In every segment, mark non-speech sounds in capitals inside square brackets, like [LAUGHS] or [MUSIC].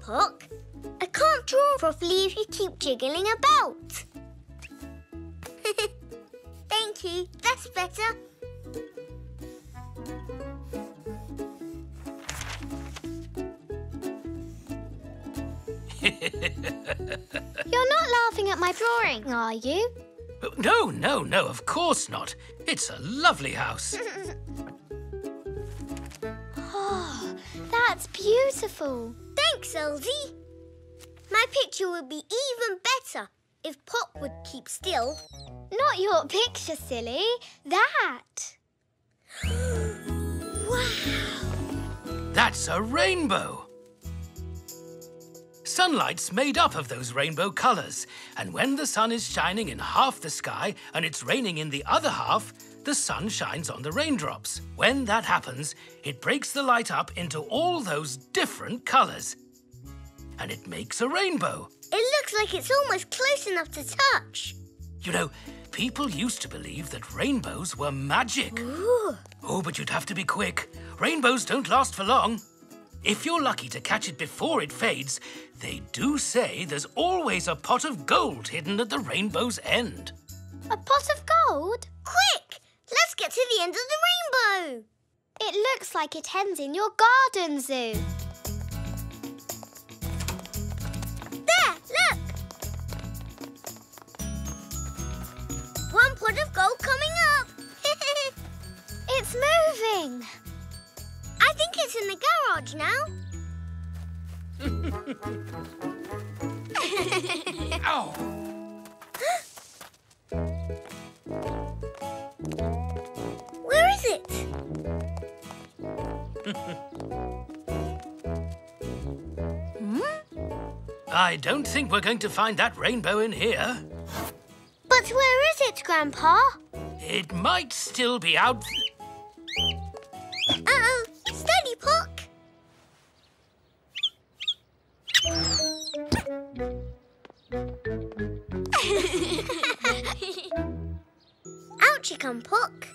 Puck. I can't draw properly if you keep jiggling about. [LAUGHS] Thank you. That's better. [LAUGHS] You're not laughing at my drawing, are you? No, no, no, of course not. It's a lovely house. Oh, [LAUGHS] that's beautiful. Thanks, Elzee. My picture would be even better if Pop would keep still. Not your picture, silly. That. [GASPS] wow! That's a rainbow. Sunlight's made up of those rainbow colours, and when the sun is shining in half the sky and it's raining in the other half, the sun shines on the raindrops. When that happens, it breaks the light up into all those different colours. And it makes a rainbow. It looks like it's almost close enough to touch. You know, people used to believe that rainbows were magic. Ooh. Oh, but you'd have to be quick. Rainbows don't last for long. If you're lucky to catch it before it fades, they do say there's always a pot of gold hidden at the rainbow's end. A pot of gold? Quick! Let's get to the end of the rainbow. It looks like it ends in your garden Zou. There, look! One pot of gold coming up. [LAUGHS] it's moving. I think it's in the garage now. [LAUGHS] Ow! Where is it? hmm? I don't think we're going to find that rainbow in here. But where is it, Grandpa? It might still be out... Uh-oh! Steady, Puck! [LAUGHS] Out you come, Puck.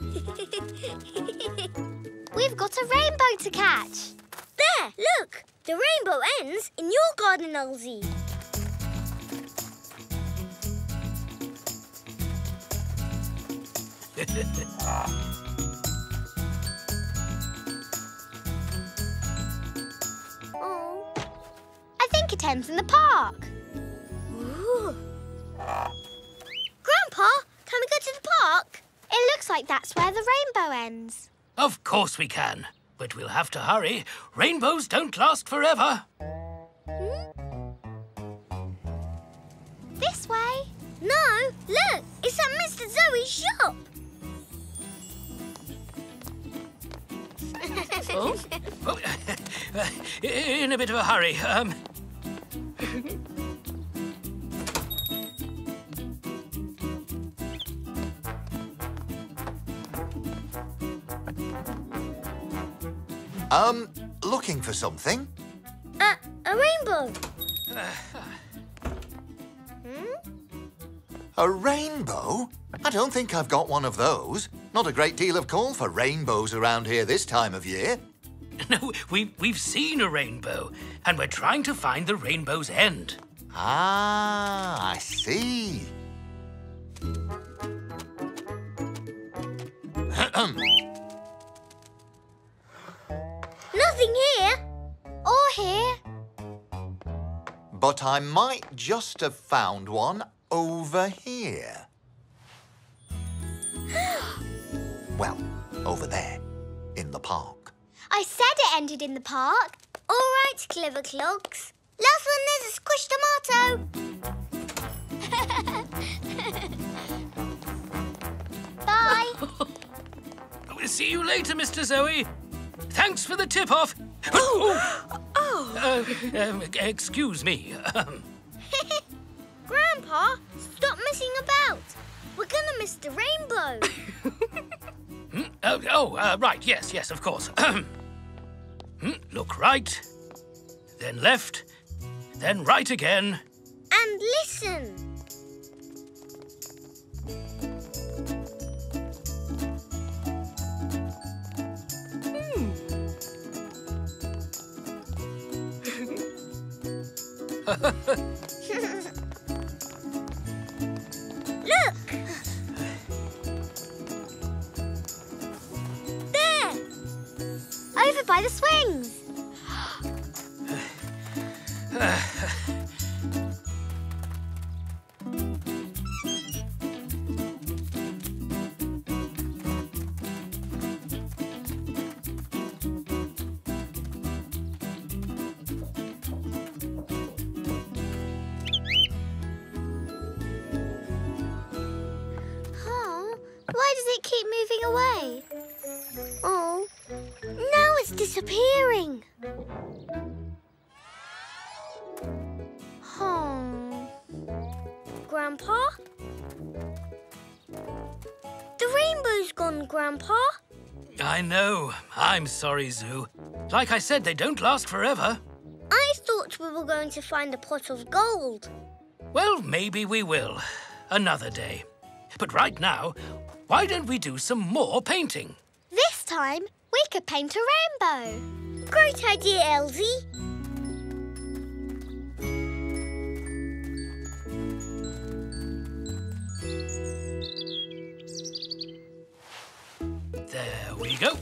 [LAUGHS] We've got a rainbow to catch. There, look! The rainbow ends in your garden, Elzee. [LAUGHS] oh. I think it ends in the park. Like that's where the rainbow ends. Of course we can, but we'll have to hurry. Rainbows don't last forever. Hmm? This way. No, look, it's at Mr. Zoe's shop. oh? oh [LAUGHS] in a bit of a hurry. Um... [LAUGHS] Um, looking for something? Uh, a rainbow. hmm? A rainbow? I don't think I've got one of those. Not a great deal of call for rainbows around here this time of year. [LAUGHS] No, we, we've seen a rainbow, and we're trying to find the rainbow's end. Ah, I see. [CLEARS THROAT] Nothing here. Or here. But I might just have found one over here. [GASPS] well, over there, in the park. I said it ended in the park. All right, clever clogs. Last one there's a squished tomato. [LAUGHS] Bye. [LAUGHS] We'll see you later, Mr. Zoe. Thanks for the tip-off. Oh! [GASPS] oh. Uh, um, excuse me. [LAUGHS] Grandpa, stop messing about. We're gonna miss the rainbow. [LAUGHS] [LAUGHS] hmm? Oh, oh uh, right. Yes, yes, of course. [CLEARS THROAT] hmm? Look right, then left, then right again. And listen. Look! There! Over by the swings. Disappearing. Oh, Grandpa? The rainbow's gone, Grandpa. I know. I'm sorry, Zou. Like I said, they don't last forever. I thought we were going to find a pot of gold. Well, maybe we will. Another day. But right now, why don't we do some more painting? this time we could paint a rainbow. Great idea, Elzee. There we go.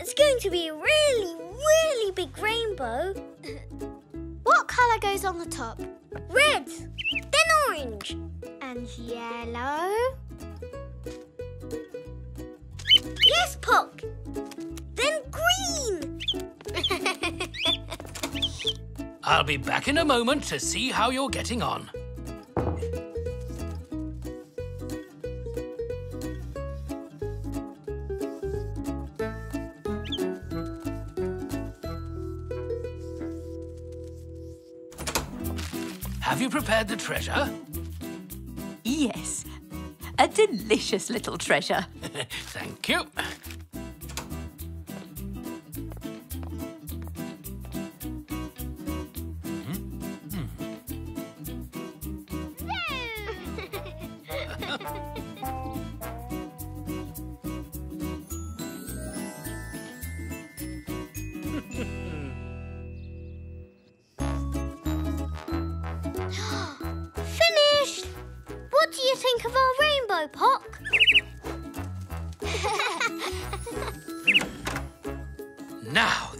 It's going to be a really, really big rainbow. What colour goes on the top? Red, then orange. And yellow. Yes, Pock. Then green. I'll be back in a moment to see how you're getting on. Have you prepared the treasure? Yes, a delicious little treasure. Thank you.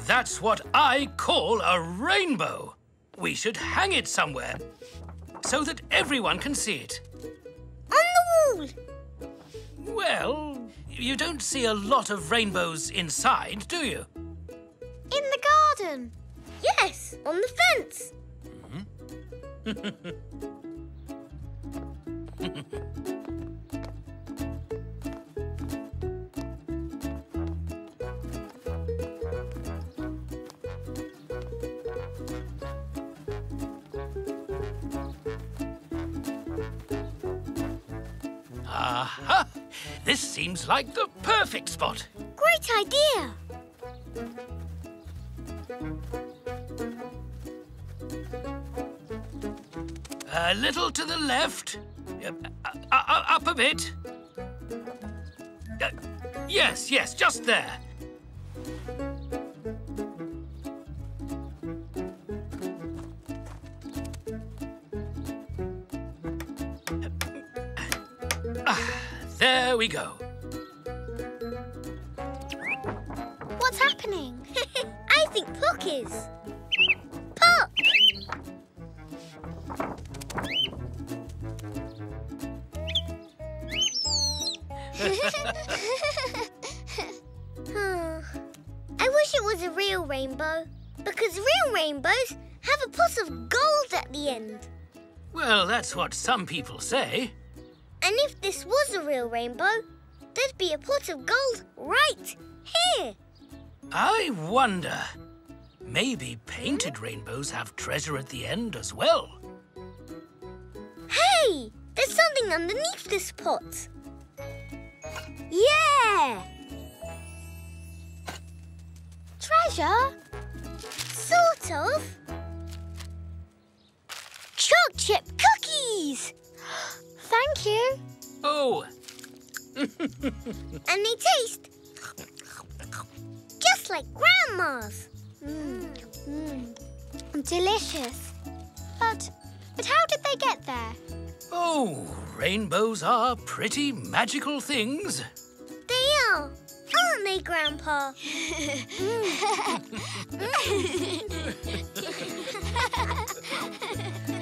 That's what I call a rainbow. We should hang it somewhere so that everyone can see it. On the wall. Well, you don't see a lot of rainbows inside, do you? In the garden. Yes, on the fence. Hmm? [LAUGHS] Aha! This seems like the perfect spot. Great idea. A little to the left. Uh, uh, uh, up a bit. Uh, yes, yes, just there. There we go. What's happening? [LAUGHS] I think Puck is. Hmm. [LAUGHS] I wish it was a real rainbow. Because real rainbows have a pot of gold at the end. Well, that's what some people say. And if this was a real rainbow, there'd be a pot of gold right here. I wonder. Maybe painted rainbows have treasure at the end as well. Hey, there's something underneath this pot. Yeah, Treasure? sort of. Choc chip cookies. Thank you. Oh. [LAUGHS] and they taste just like Grandma's. Mmm, Mm. Delicious. But, but how did they get there? Oh, rainbows are pretty magical things. They are, aren't they, Grandpa? [LAUGHS] mm. [LAUGHS]